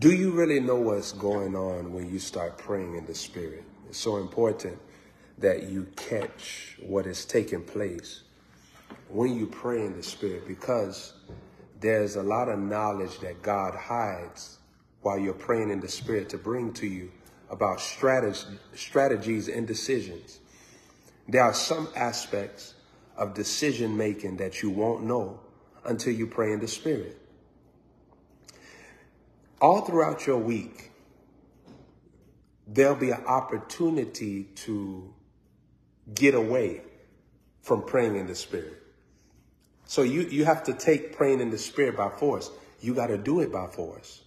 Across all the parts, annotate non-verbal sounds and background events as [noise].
Do you really know what's going on when you start praying in the Spirit? It's so important that you catch what is taking place when you pray in the Spirit because there's a lot of knowledge that God hides while you're praying in the Spirit to bring to you about strategies and decisions. There are some aspects of decision making that you won't know until you pray in the Spirit. All throughout your week, there'll be an opportunity to get away from praying in the Spirit. So you, you have to take praying in the Spirit by force. You got to do it by force.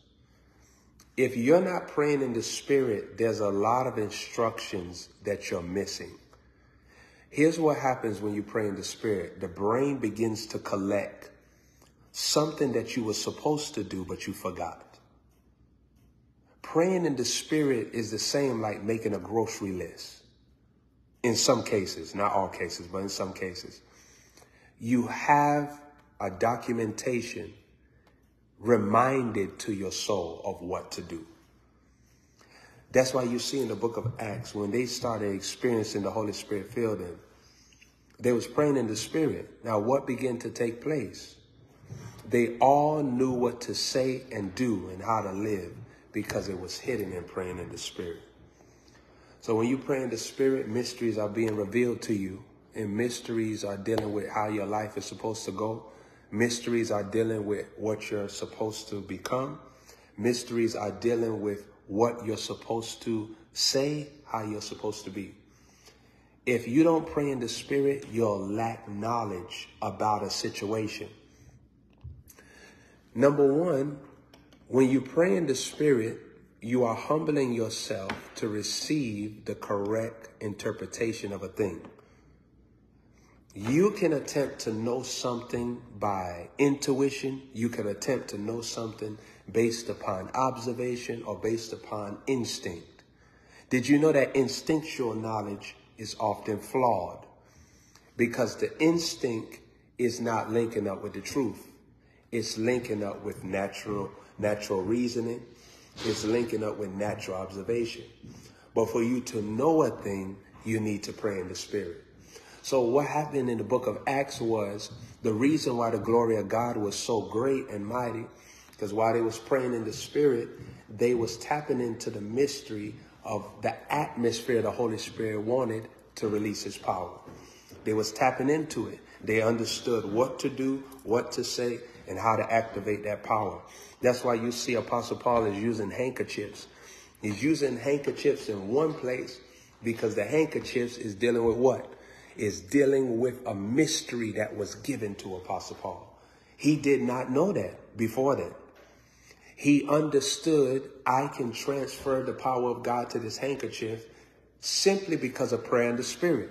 If you're not praying in the Spirit, there's a lot of instructions that you're missing. Here's what happens when you pray in the Spirit. The brain begins to collect something that you were supposed to do, but you forgot. Praying in the Spirit is the same like making a grocery list. In some cases, not all cases, but in some cases. You have a documentation reminded to your soul of what to do. That's why you see in the book of Acts, when they started experiencing the Holy Spirit fill them, they was praying in the Spirit. Now, what began to take place? They all knew what to say and do and how to live because it was hidden in praying in the Spirit. So when you pray in the Spirit, mysteries are being revealed to you, and mysteries are dealing with how your life is supposed to go. Mysteries are dealing with what you're supposed to become. Mysteries are dealing with what you're supposed to say, how you're supposed to be. If you don't pray in the spirit, you'll lack knowledge about a situation. Number one, when you pray in the spirit, you are humbling yourself to receive the correct interpretation of a thing. You can attempt to know something by intuition. You can attempt to know something based upon observation or based upon instinct. Did you know that instinctual knowledge is often flawed? Because the instinct is not linking up with the truth. It's linking up with natural, natural reasoning. It's linking up with natural observation. But for you to know a thing, you need to pray in the spirit. So what happened in the book of Acts was the reason why the glory of God was so great and mighty because while they was praying in the spirit, they was tapping into the mystery of the atmosphere the Holy Spirit wanted to release his power. They was tapping into it. They understood what to do, what to say, and how to activate that power. That's why you see Apostle Paul is using handkerchiefs. He's using handkerchiefs in one place because the handkerchiefs is dealing with what? Is dealing with a mystery that was given to Apostle Paul. He did not know that before that. He understood I can transfer the power of God to this handkerchief simply because of prayer in the spirit.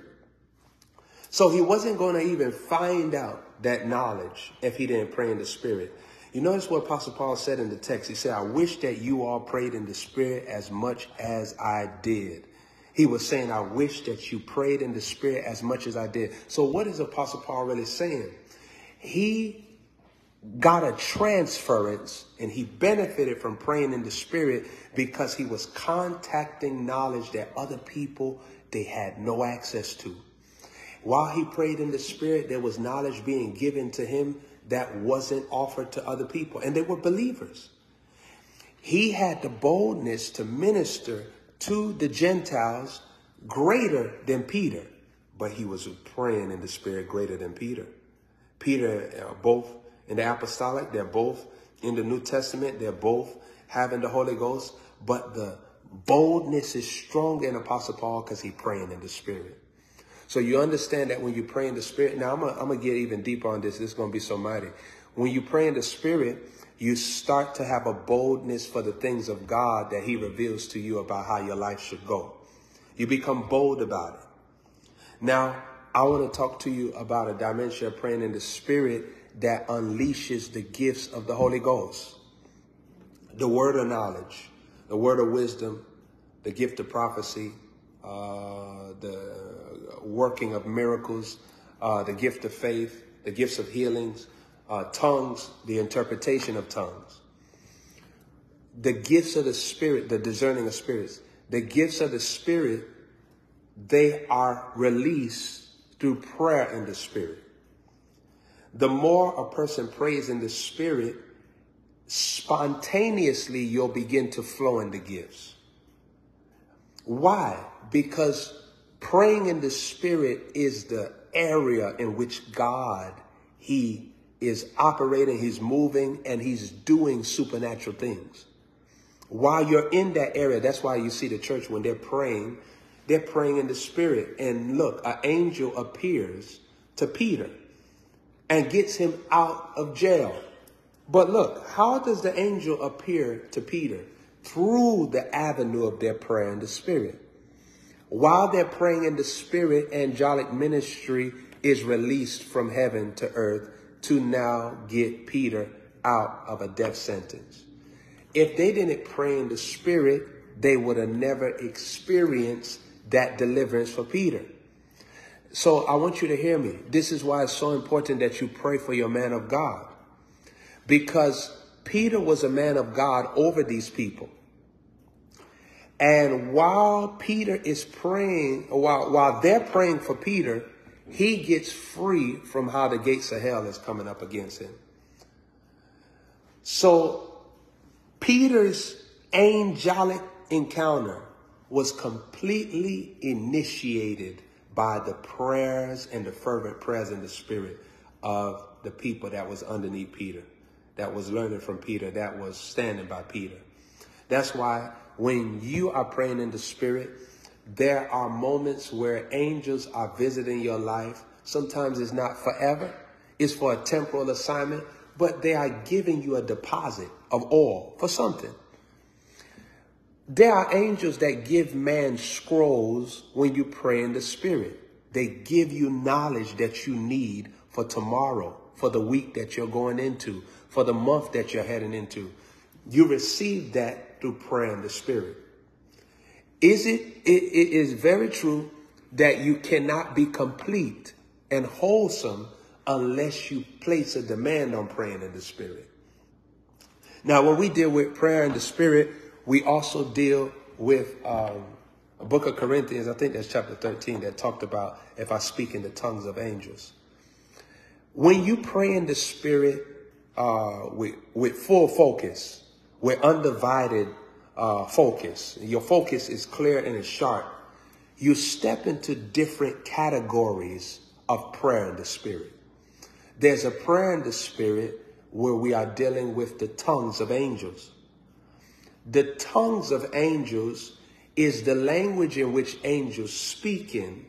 So he wasn't going to even find out that knowledge if he didn't pray in the spirit. You notice what Apostle Paul said in the text. He said, I wish that you all prayed in the spirit as much as I did. He was saying, I wish that you prayed in the spirit as much as I did. So what is Apostle Paul really saying? He got a transference and he benefited from praying in the spirit because he was contacting knowledge that other people they had no access to. While he prayed in the spirit, there was knowledge being given to him that wasn't offered to other people and they were believers. He had the boldness to minister to the Gentiles greater than Peter, but he was praying in the spirit greater than Peter. Peter, uh, both in the apostolic, they're both in the New Testament, they're both having the Holy Ghost, but the boldness is stronger in Apostle Paul because he's praying in the Spirit. So you understand that when you pray in the Spirit, now I'm going to get even deeper on this. This is going to be so mighty. When you pray in the Spirit, you start to have a boldness for the things of God that he reveals to you about how your life should go. You become bold about it. Now, I want to talk to you about a dimension of praying in the Spirit that unleashes the gifts of the Holy Ghost. The word of knowledge, the word of wisdom, the gift of prophecy, uh, the working of miracles, uh, the gift of faith, the gifts of healings, uh, tongues, the interpretation of tongues. the gifts of the Spirit, the discerning of spirits, the gifts of the Spirit, they are released through prayer in the Spirit. The more a person prays in the Spirit, spontaneously you'll begin to flow in the gifts. Why? Because praying in the Spirit is the area in which God, He is operating, He's moving, and He's doing supernatural things. While you're in that area, that's why you see the church when they're praying, they're praying in the Spirit. And look, an angel appears to Peter and gets him out of jail. But look, how does the angel appear to Peter? Through the avenue of their prayer in the Spirit. While they're praying in the Spirit, angelic ministry is released from heaven to earth to now get Peter out of a death sentence. If they didn't pray in the Spirit, they would have never experienced that deliverance for Peter. So I want you to hear me. This is why it's so important that you pray for your man of God. Because Peter was a man of God over these people. And while Peter is praying, while, while they're praying for Peter, he gets free from how the gates of hell is coming up against him. So Peter's angelic encounter was completely initiated by the prayers and the fervent prayers in the spirit of the people that was underneath Peter, that was learning from Peter, that was standing by Peter. That's why when you are praying in the spirit, there are moments where angels are visiting your life. Sometimes it's not forever. It's for a temporal assignment, but they are giving you a deposit of oil for something. There are angels that give man scrolls when you pray in the spirit. They give you knowledge that you need for tomorrow, for the week that you're going into, for the month that you're heading into. You receive that through prayer in the spirit. Is it, it, it is very true that you cannot be complete and wholesome unless you place a demand on praying in the spirit. Now, when we deal with prayer in the spirit, we also deal with um, a book of Corinthians, I think that's chapter 13, that talked about if I speak in the tongues of angels. When you pray in the spirit uh, with, with full focus, with undivided uh, focus, your focus is clear and it's sharp, you step into different categories of prayer in the spirit. There's a prayer in the spirit where we are dealing with the tongues of angels. The tongues of angels is the language in which angels speak in,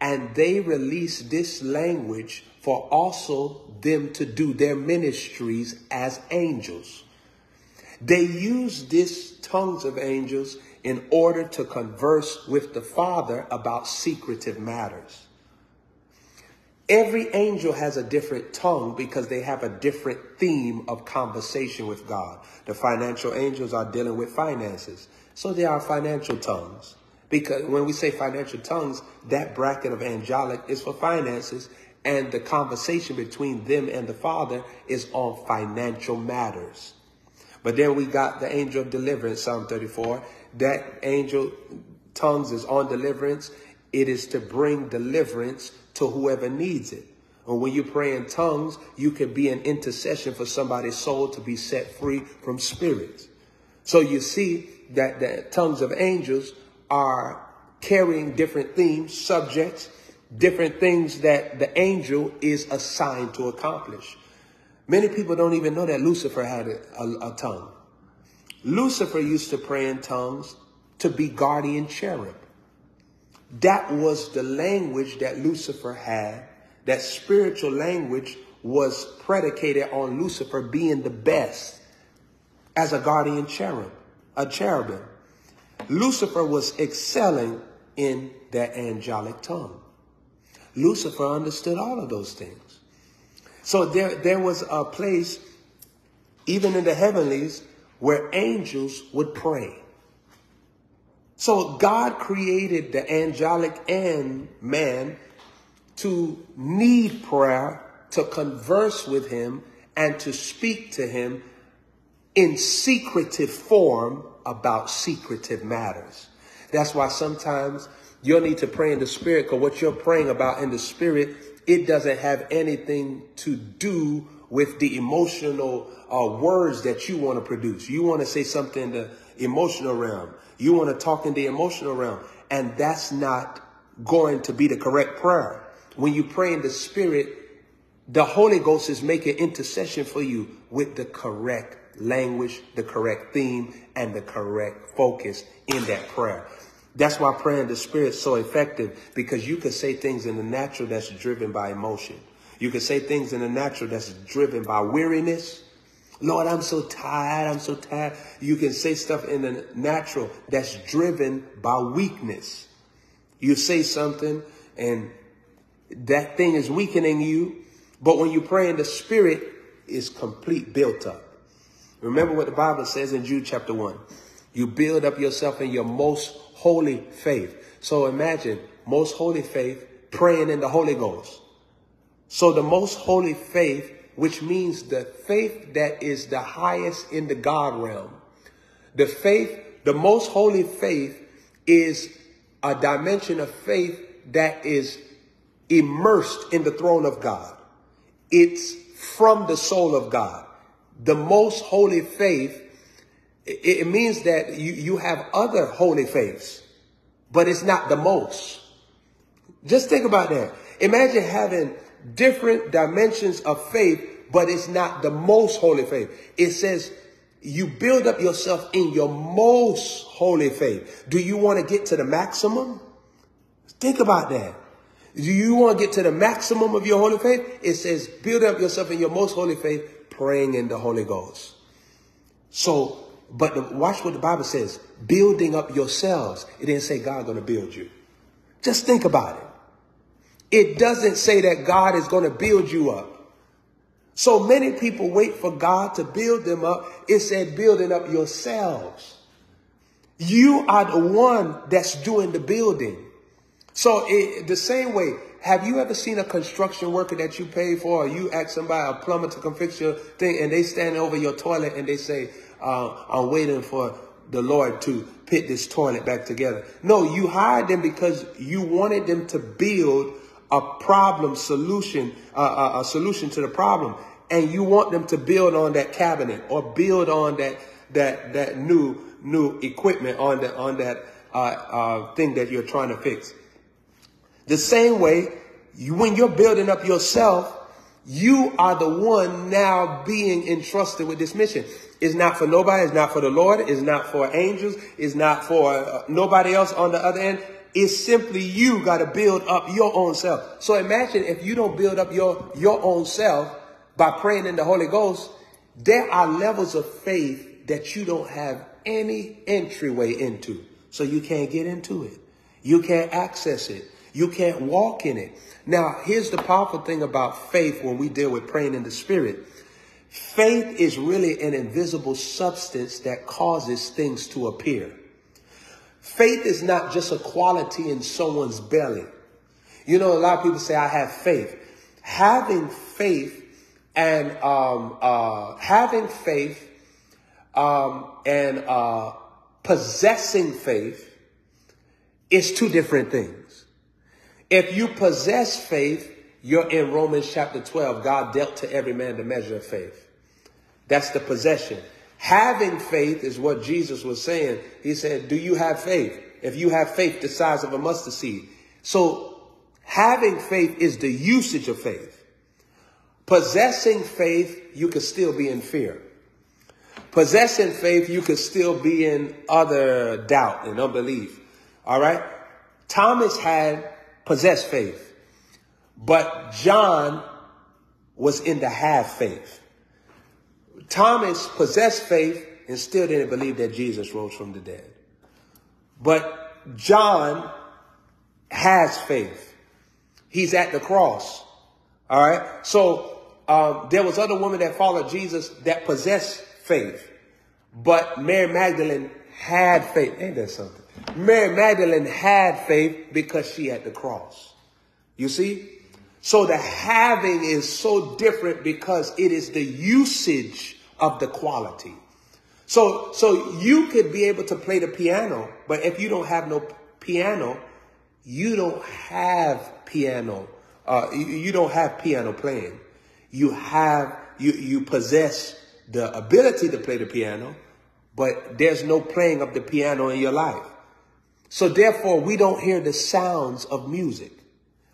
and they release this language for also them to do their ministries as angels. They use this tongues of angels in order to converse with the Father about secretive matters. Every angel has a different tongue because they have a different theme of conversation with God. The financial angels are dealing with finances. So they are financial tongues. Because when we say financial tongues, that bracket of angelic is for finances and the conversation between them and the Father is on financial matters. But then we got the angel of deliverance, Psalm 34. That angel tongues is on deliverance. It is to bring deliverance to whoever needs it. And when you pray in tongues, you can be an intercession for somebody's soul to be set free from spirits. So you see that the tongues of angels are carrying different themes, subjects, different things that the angel is assigned to accomplish. Many people don't even know that Lucifer had a, a, a tongue. Lucifer used to pray in tongues to be guardian cherub. That was the language that Lucifer had. That spiritual language was predicated on Lucifer being the best as a guardian cherub, a cherubim. Lucifer was excelling in that angelic tongue. Lucifer understood all of those things. So there, there was a place, even in the heavenlies, where angels would pray. So God created the angelic and man to need prayer, to converse with him, and to speak to him in secretive form about secretive matters. That's why sometimes you'll need to pray in the spirit because what you're praying about in the spirit, it doesn't have anything to do with the emotional uh, words that you want to produce. You want to say something in the emotional realm. You want to talk in the emotional realm. And that's not going to be the correct prayer. When you pray in the spirit, the Holy Ghost is making intercession for you with the correct language, the correct theme, and the correct focus in that prayer. That's why praying the Spirit is so effective because you can say things in the natural that's driven by emotion. You can say things in the natural that's driven by weariness. Lord, I'm so tired. I'm so tired. You can say stuff in the natural that's driven by weakness. You say something and that thing is weakening you. But when you pray in the spirit, it's complete built up. Remember what the Bible says in Jude chapter 1. You build up yourself in your most holy faith. So imagine most holy faith praying in the Holy Ghost. So the most holy faith, which means the faith that is the highest in the God realm. The faith, the most holy faith is a dimension of faith that is immersed in the throne of God. It's from the soul of God the most holy faith, it, means that you, you have other holy faiths, but it's not the most. Just think about that. Imagine having different dimensions of faith, but it's not the most holy faith. It says you build up yourself in your most holy faith. Do you want to get to the maximum? Think about that. Do you want to get to the maximum of your holy faith? It says build up yourself in your most holy faith praying in the Holy Ghost. So, but the, watch what the Bible says, building up yourselves. It didn't say God going to build you. Just think about it. It doesn't say that God is going to build you up. So many people wait for God to build them up. It said building up yourselves. You are the one that's doing the building. So it, the same way, have you ever seen a construction worker that you pay for, or you ask somebody, a plumber to come fix your thing, and they stand over your toilet and they say, uh, I'm waiting for the Lord to put this toilet back together. No, you hired them because you wanted them to build a problem solution, uh, a solution to the problem. And you want them to build on that cabinet or build on that, that, that new, new equipment on that, on that, uh, uh, thing that you're trying to fix. The same way, you, when you're building up yourself, you are the one now being entrusted with this mission. It's not for nobody. It's not for the Lord. It's not for angels. It's not for uh, nobody else on the other end. It's simply you got to build up your own self. So imagine if you don't build up your, your own self by praying in the Holy Ghost, there are levels of faith that you don't have any entryway into. So you can't get into it. You can't access it. You can't walk in it. Now, here's the powerful thing about faith when we deal with praying in the spirit. Faith is really an invisible substance that causes things to appear. Faith is not just a quality in someone's belly. You know, a lot of people say, I have faith. Having faith and um, uh, having faith um, and uh, possessing faith is two different things. If you possess faith, you're in Romans chapter 12. God dealt to every man the measure of faith. That's the possession. Having faith is what Jesus was saying. He said, do you have faith? If you have faith the size of a mustard seed. So having faith is the usage of faith. Possessing faith, you could still be in fear. Possessing faith, you could still be in other doubt and unbelief. All right. Thomas had possessed faith. But John was in the have faith. Thomas possessed faith and still didn't believe that Jesus rose from the dead. But John has faith. He's at the cross. All right. So um, there was other women that followed Jesus that possessed faith, but Mary Magdalene had faith. Ain't that something? Mary Magdalene had faith because she had the cross. You see? So the having is so different because it is the usage of the quality. So, so you could be able to play the piano, but if you don't have no piano, you don't have piano. Uh, you, you don't have piano playing. You have, you, you possess the ability to play the piano, but there's no playing of the piano in your life. So therefore, we don't hear the sounds of music.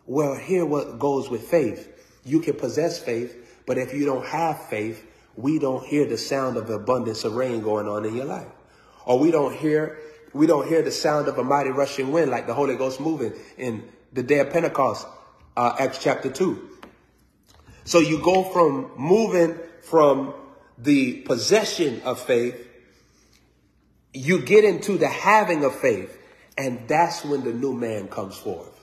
Well, here what goes with faith. You can possess faith, but if you don't have faith, we don't hear the sound of abundance of rain going on in your life. Or we don't hear, we don't hear the sound of a mighty rushing wind like the Holy Ghost moving in the day of Pentecost, uh, Acts chapter 2. So you go from moving from the possession of faith, you get into the having of faith, and that's when the new man comes forth.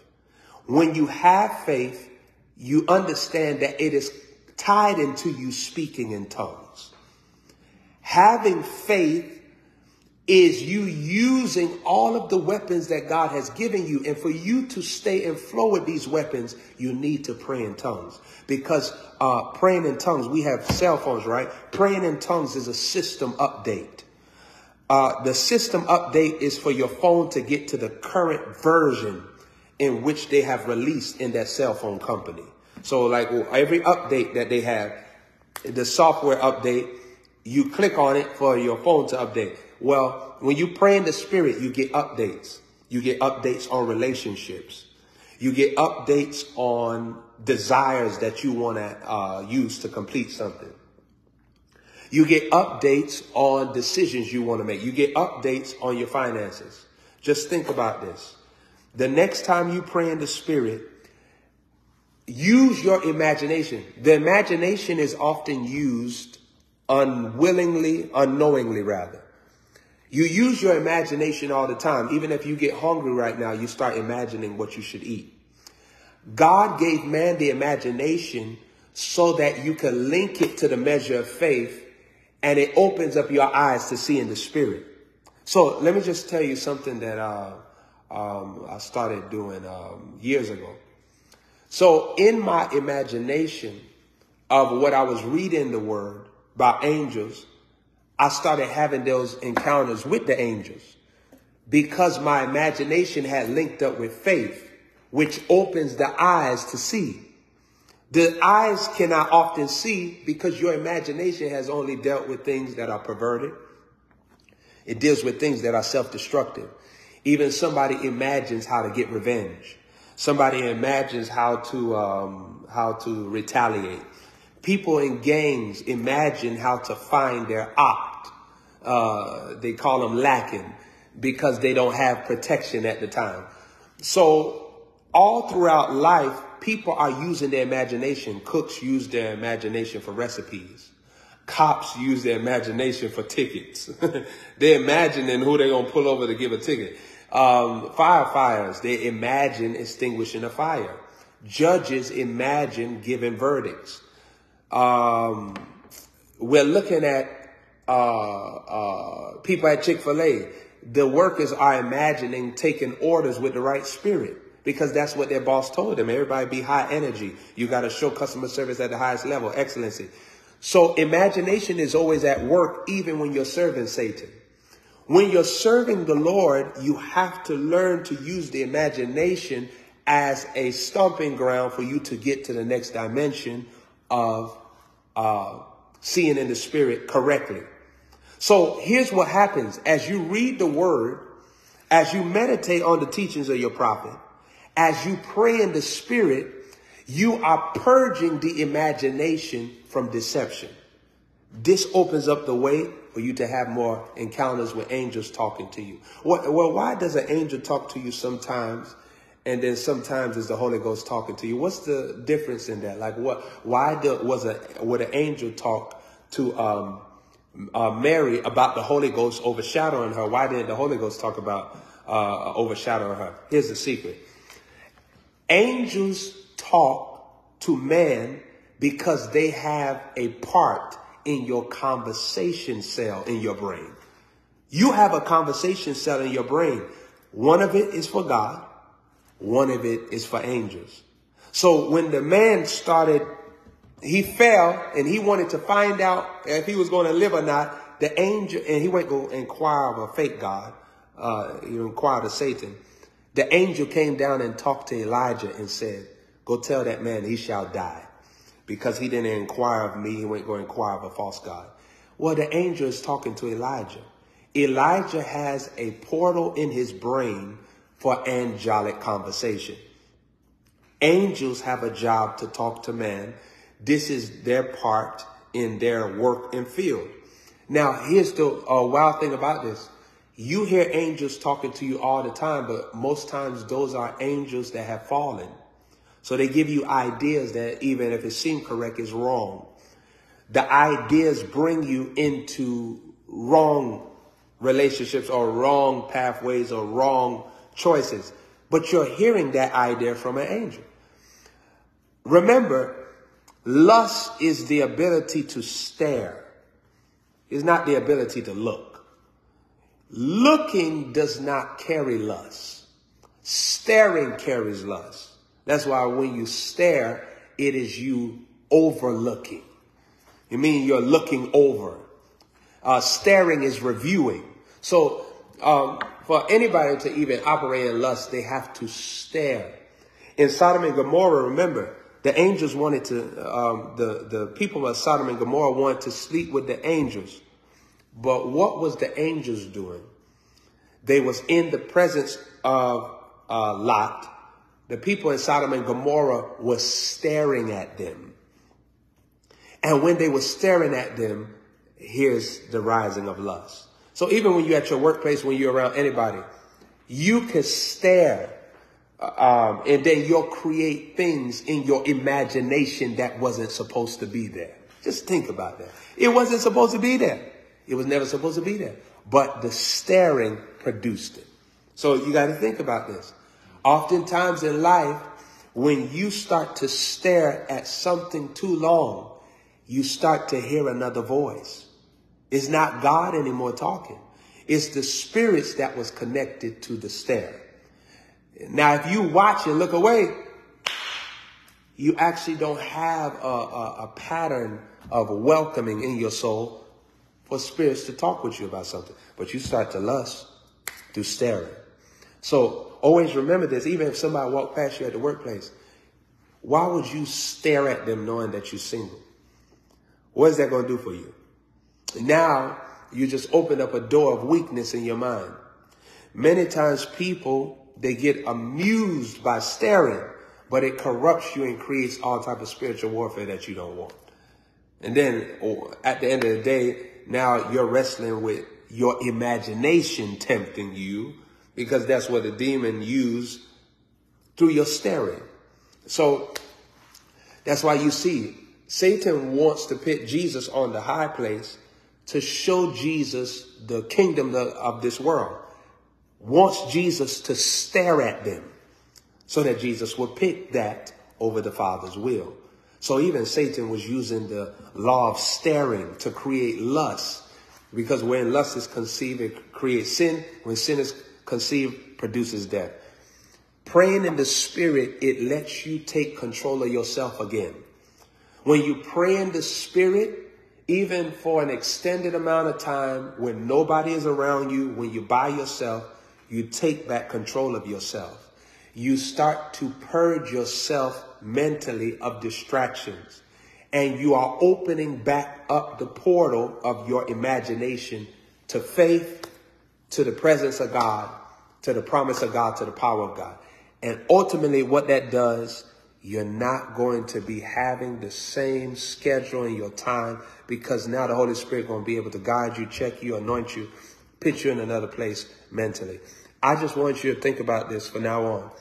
When you have faith, you understand that it is tied into you speaking in tongues. Having faith is you using all of the weapons that God has given you. And for you to stay in flow with these weapons, you need to pray in tongues. Because uh, praying in tongues, we have cell phones, right? Praying in tongues is a system update. Uh, the system update is for your phone to get to the current version in which they have released in that cell phone company. So like every update that they have, the software update, you click on it for your phone to update. Well, when you pray in the spirit, you get updates. You get updates on relationships. You get updates on desires that you want to uh, use to complete something. You get updates on decisions you want to make. You get updates on your finances. Just think about this. The next time you pray in the spirit, use your imagination. The imagination is often used unwillingly, unknowingly rather. You use your imagination all the time. Even if you get hungry right now, you start imagining what you should eat. God gave man the imagination so that you can link it to the measure of faith and it opens up your eyes to see in the spirit. So let me just tell you something that uh, um, I started doing um, years ago. So in my imagination of what I was reading the word by angels, I started having those encounters with the angels because my imagination had linked up with faith, which opens the eyes to see. The eyes cannot often see because your imagination has only dealt with things that are perverted. It deals with things that are self-destructive. Even somebody imagines how to get revenge. Somebody imagines how to um, how to retaliate. People in gangs imagine how to find their opt. Uh, they call them lacking because they don't have protection at the time. So all throughout life, people are using their imagination. Cooks use their imagination for recipes. Cops use their imagination for tickets. [laughs] they're imagining who they're going to pull over to give a ticket. Um, firefighters, they imagine extinguishing a fire. Judges imagine giving verdicts. Um, we're looking at uh, uh, people at Chick-fil-A. The workers are imagining taking orders with the right spirit because that's what their boss told them. Everybody be high energy. You got to show customer service at the highest level, excellency. So imagination is always at work, even when you're serving Satan. When you're serving the Lord, you have to learn to use the imagination as a stomping ground for you to get to the next dimension of uh, seeing in the spirit correctly. So here's what happens as you read the word, as you meditate on the teachings of your prophet, as you pray in the spirit, you are purging the imagination from deception. This opens up the way for you to have more encounters with angels talking to you. Well, why does an angel talk to you sometimes and then sometimes is the Holy Ghost talking to you? What's the difference in that? Like what, why do, was a, would an angel talk to, um, uh, Mary about the Holy Ghost overshadowing her? Why didn't the Holy Ghost talk about, uh, overshadowing her? Here's the secret. Angels talk to man because they have a part in your conversation cell in your brain. You have a conversation cell in your brain. One of it is for God. One of it is for angels. So when the man started, he fell and he wanted to find out if he was going to live or not. the angel, and he went go inquire of a fake God, uh, he inquired of Satan. The angel came down and talked to Elijah and said, go tell that man he shall die because he didn't inquire of me. He went go inquire of a false God. Well, the angel is talking to Elijah. Elijah has a portal in his brain for angelic conversation. Angels have a job to talk to man. This is their part in their work and field. Now, here's the uh, wild thing about this. You hear angels talking to you all the time, but most times those are angels that have fallen. So they give you ideas that even if it seems correct is wrong. The ideas bring you into wrong relationships or wrong pathways or wrong choices. But you're hearing that idea from an angel. Remember, lust is the ability to stare. It's not the ability to look. Looking does not carry lust. Staring carries lust. That's why when you stare, it is you overlooking. You mean you're looking over. Uh, staring is reviewing. So um, for anybody to even operate in lust, they have to stare. In Sodom and Gomorrah, remember, the angels wanted to, um, the, the people of Sodom and Gomorrah wanted to sleep with the angels. But what was the angels doing? They was in the presence of uh, Lot. The people in Sodom and Gomorrah was staring at them. And when they were staring at them, here's the rising of lust. So even when you're at your workplace, when you're around anybody, you can stare um, and then you'll create things in your imagination that wasn't supposed to be there. Just think about that. It wasn't supposed to be there. It was never supposed to be there. But the staring produced it. So you got to think about this. Oftentimes in life, when you start to stare at something too long, you start to hear another voice. It's not God anymore talking. It's the spirits that was connected to the stare. Now, if you watch and look away, you actually don't have a, a, a, pattern of welcoming in your soul for spirits to talk with you about something. But you start to lust through staring. So always remember this, even if somebody walked past you at the workplace, why would you stare at them knowing that you're single? What is that going to do for you? Now you just open up a door of weakness in your mind. Many times people they get amused by staring, but it corrupts you and creates all type of spiritual warfare that you don't want. And then oh, at the end of the day, now you're wrestling with your imagination tempting you because that's what the demon used through your staring. So that's why you see Satan wants to put Jesus on the high place to show Jesus the kingdom of this world wants Jesus to stare at them so that Jesus would pick that over the Father's will. So even Satan was using the law of staring to create lust because when lust is conceived, it creates sin. When sin is conceived, produces death. Praying in the spirit, it lets you take control of yourself again. When you pray in the spirit, even for an extended amount of time, when nobody is around you, when you're by yourself, you take back control of yourself. You start to purge yourself mentally of distractions. And you are opening back up the portal of your imagination to faith, to the presence of God, to the promise of God, to the power of God. And ultimately what that does, you're not going to be having the same schedule in your time because now the Holy Spirit going to be able to guide you, check you, anoint you, put you in another place mentally. I just want you to think about this from now on.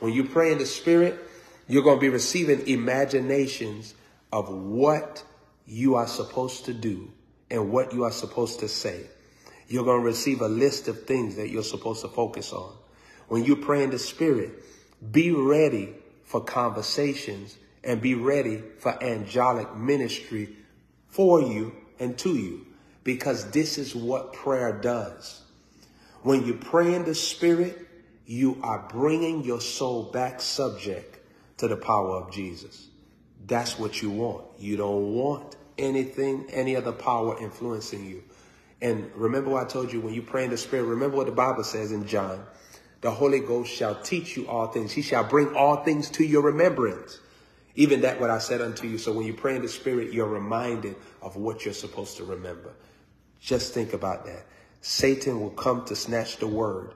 When you pray in the spirit, you're going to be receiving imaginations of what you are supposed to do and what you are supposed to say. You're going to receive a list of things that you're supposed to focus on. When you pray in the spirit, be ready for conversations and be ready for angelic ministry for you and to you because this is what prayer does. When you pray in the spirit, you are bringing your soul back subject to the power of Jesus. That's what you want. You don't want anything, any other power influencing you. And remember what I told you when you pray in the Spirit, remember what the Bible says in John. The Holy Ghost shall teach you all things. He shall bring all things to your remembrance. Even that what I said unto you. So when you pray in the Spirit, you're reminded of what you're supposed to remember. Just think about that. Satan will come to snatch the word,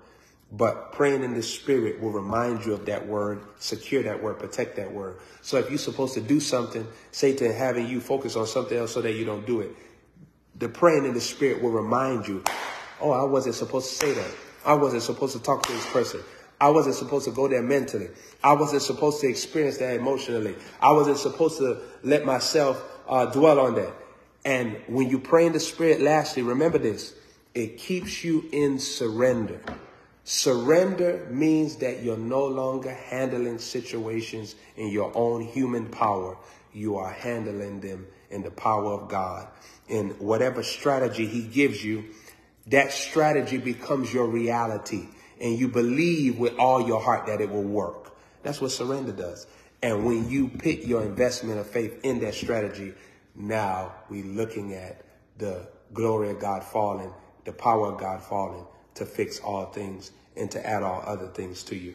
but praying in the Spirit will remind you of that word, secure that word, protect that word. So if you're supposed to do something, Satan having you focus on something else so that you don't do it. The praying in the Spirit will remind you, oh, I wasn't supposed to say that. I wasn't supposed to talk to this person. I wasn't supposed to go there mentally. I wasn't supposed to experience that emotionally. I wasn't supposed to let myself uh, dwell on that. And when you pray in the Spirit, lastly, remember this it keeps you in surrender. Surrender means that you're no longer handling situations in your own human power. You are handling them in the power of God. In whatever strategy He gives you, that strategy becomes your reality and you believe with all your heart that it will work. That's what surrender does. And when you put your investment of faith in that strategy, now we're looking at the glory of God falling, the power of God falling to fix all things and to add all other things to you.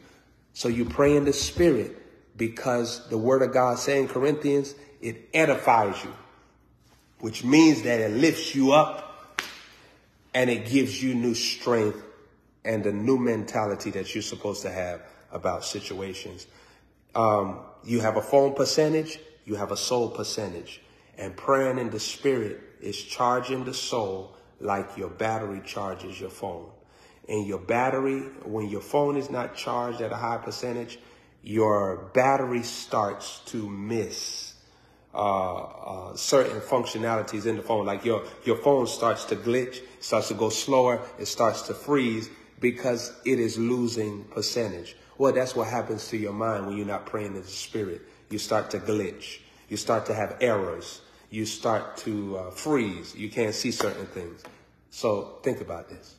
So you pray in the spirit because the word of God saying Corinthians, it edifies you, which means that it lifts you up and it gives you new strength and a new mentality that you're supposed to have about situations. Um, you have a phone percentage, you have a soul percentage. And praying in the spirit is charging the soul like your battery charges your phone. And your battery, when your phone is not charged at a high percentage, your battery starts to miss uh, uh, certain functionalities in the phone. Like your, your phone starts to glitch, starts to go slower, it starts to freeze because it is losing percentage. Well, that's what happens to your mind when you're not praying in the spirit. You start to glitch. You start to have errors. You start to uh, freeze. You can't see certain things. So think about this.